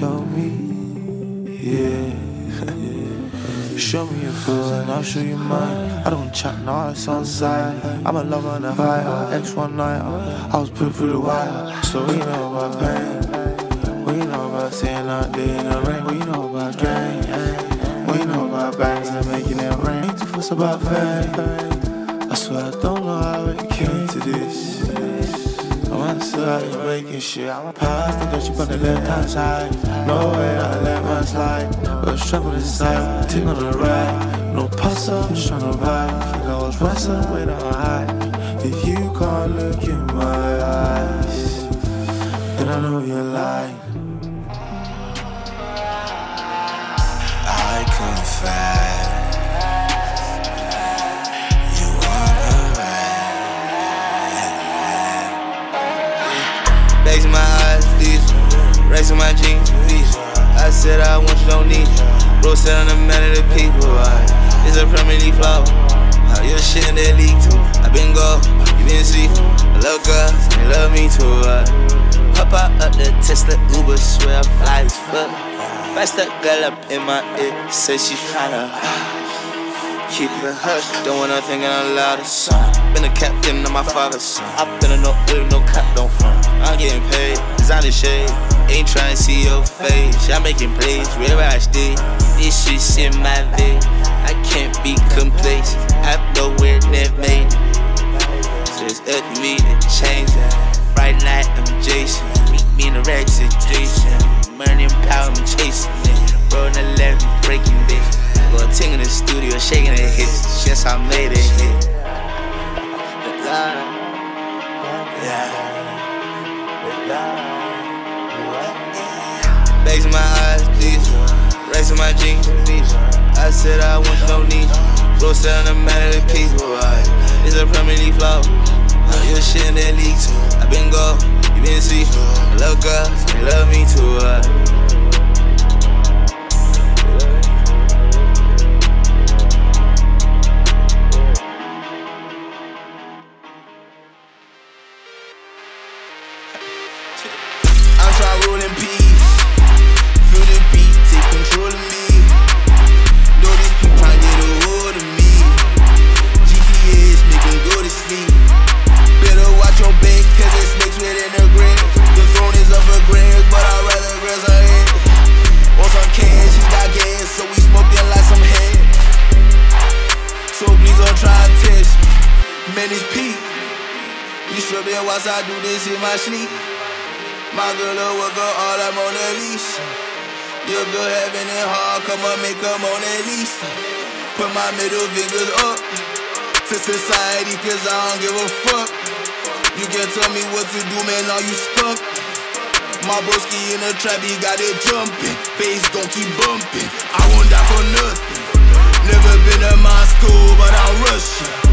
show me, yeah. show me your foot and I'll show you mine. I don't chat no, it's on side. I'm a lover and a fighter, ex one night. I was put through the wire, so we know about pain. We know about saying out there in the rain. We know about gang. We know about bangs and making it rain. Ain't too fuss about fame. I swear I don't. Outside, you're making shit. I'm past the that you on the left hand side. No way I let my slide. But struggle inside, ting on the right. No up, just tryna vibe. Think I was right somewhere to hide. If you can't look in my eyes, then I know you're lying. In my jeans. I said I want you, don't need you. Bro said I'm the man of the people. I, it's a Premier League flower. How your shit in that league too. I been go, you been see. I love girls, they love me too. I, Pop out up the Tesla Uber, swear I fly as fuck. Fast that girl up in my ear, say she tryna keep it hush. Don't want her thinking out loud. Been a captain of my father's son. I been a no no cap, don't front. I'm getting paid, designer shade. Ain't tryna see your face. I'm making plays wherever I stay. This shit's in my vein. I can't be complacent. I know where they made it. It's up me to change that. Right night, I'm Jason. Meet me in a rag situation. Burning power, I'm chasing it. Rolling the left, breaking this. Go ting in the studio, shaking the hits. Since I made it hit. Bags in my eyes, please. Racks in my jeans, please. I said I want no need. Bro said I'm the man of the people. It's a Premier League flower. Uh, your shit in that league too. I been go, you been see. I love girls, they love me too. In whilst I do this in my sleep. My girl a worker, all I'm on the leash. Your girl having it hard, come on, make a Mona Lisa. Put my middle fingers up to society, cause I don't give a fuck. You can tell me what to do, man, are you stuck? My broski in the trap, he got it jumping. Bass gon' keep bumping. I won't die for nothing. Never been to Moscow, but I'm Russian.